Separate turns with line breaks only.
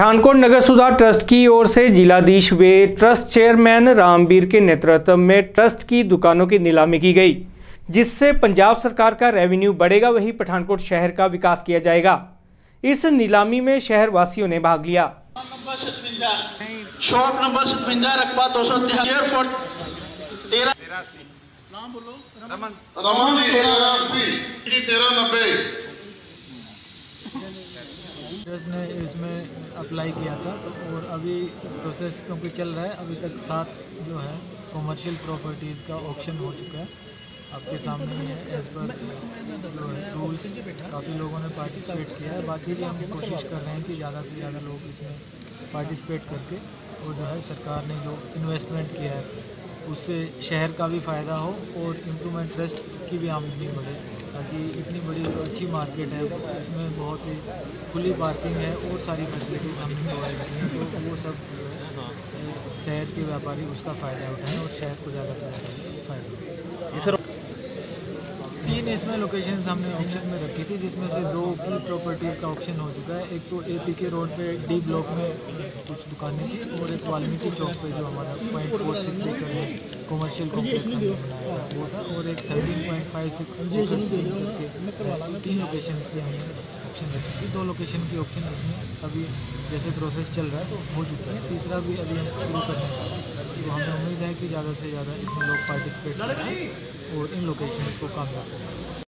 पठानकोट नगर सुधार ट्रस्ट की ओर से जिलाधीश वे ट्रस्ट चेयरमैन रामवीर के नेतृत्व में ट्रस्ट की दुकानों की नीलामी की गई जिससे पंजाब सरकार का रेवेन्यू बढ़ेगा वही पठानकोट शहर का विकास किया जाएगा। इस नीलामी में शहर वासियों ने भाग लिया।
नंबर शॉप नंबर सतवंजा रकबा दो सौ तिहत्तर फुट तेरह। नाम बोलो। रमन।
तेरह अस्सी जी तेरह नब्बे
ट्रस्ट ने इसमें अप्लाई किया था और अभी प्रोसेस क्योंकि चल रहा है, अभी तक सात जो है कमर्शियल प्रॉपर्टीज़ का ऑक्शन हो चुका है। आपके सामने ही एज पर जो है रूल्स काफ़ी लोगों ने पार्टिसिपेट किया है। बाकी भी हम कोशिश कर रहे हैं कि ज़्यादा से ज़्यादा लोग इसमें पार्टिसिपेट करके और जो है सरकार ने जो इन्वेस्टमेंट किया है, उससे शहर का भी फ़ायदा हो और इम्प्रूवमेंट ट्रस्ट की भी आमदनी बढ़े। ताकि इतनी बड़ी अच्छी मार्केट है उसमें बहुत ही खुली पार्किंग है और सारी फैसिलिटीज़ हमने प्रोवाइड की हैं तो वो सब शहर के व्यापारी उसका फ़ायदा उठाएँ और शहर को ज़्यादा से ज़्यादा फ़ायदा हो। तीन इसमें लोकेशंस हमने ऑप्शन में रखी थी जिसमें से दो की प्रॉपर्टीज़ का ऑप्शन हो चुका है। एक तो ए पी के रोड पे डी ब्लॉक में कुछ दुकानें थी और एक वाल्मीकि चौक पे जो हमारा पॉइंट फोर सिक्स एकड़ में कमर्शियल कॉम्प्लेक्स वो था और एक थर्टीन पॉइंट फाइव सिक्स तीन लोकेशन पे हमने ऑप्शन रखी थी। दो लोकेशन की ऑप्शन इसमें अभी जैसे प्रोसेस चल रहा है तो हो चुका है। तीसरा भी अभी हम शुरू करने वाले हैं। तो हमें उम्मीद है कि ज़्यादा से ज़्यादा इसमें लोग पार्टिसिपेट करें और इन लोकेशन को कामयाब करें।